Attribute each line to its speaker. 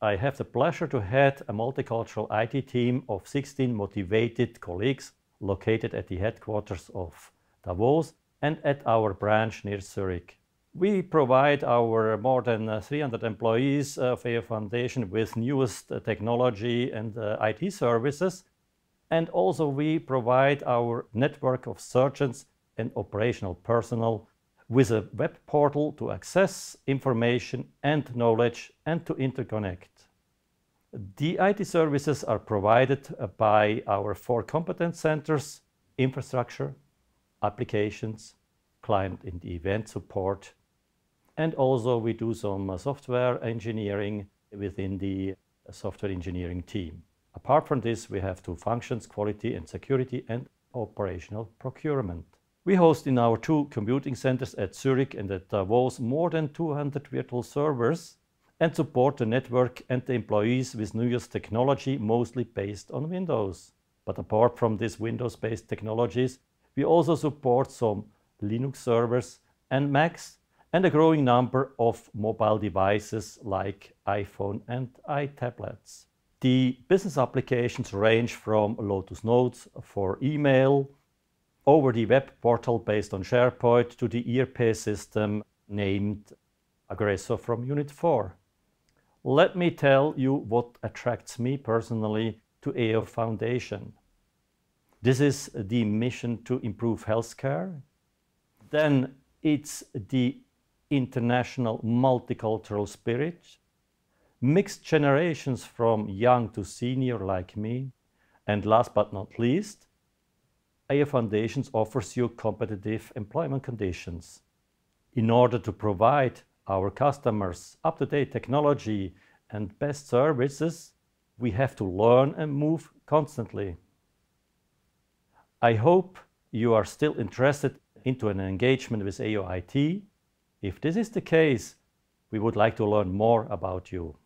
Speaker 1: I have the pleasure to head a multicultural IT team of 16 motivated colleagues located at the headquarters of Davos and at our branch near Zurich. We provide our more than uh, 300 employees uh, of AO Foundation with newest uh, technology and uh, IT services. And also we provide our network of surgeons and operational personnel with a web portal to access information and knowledge and to interconnect. The IT services are provided by our four competence centers, infrastructure, applications, client and event support, and also we do some uh, software engineering within the uh, software engineering team. Apart from this, we have two functions, quality and security and operational procurement. We host in our two computing centers at Zurich and at Davos more than 200 virtual servers and support the network and the employees with newest technology, mostly based on Windows. But apart from these Windows-based technologies, we also support some Linux servers and Macs and a growing number of mobile devices like iPhone and iTablets. The business applications range from Lotus Notes for email over the web portal based on SharePoint to the ERP system named Agresso from Unit 4. Let me tell you what attracts me personally to AO Foundation. This is the mission to improve healthcare. Then it's the international multicultural spirit, mixed generations from young to senior like me, and last but not least, AO Foundations offers you competitive employment conditions. In order to provide our customers up-to-date technology and best services, we have to learn and move constantly. I hope you are still interested into an engagement with AO IT. If this is the case, we would like to learn more about you.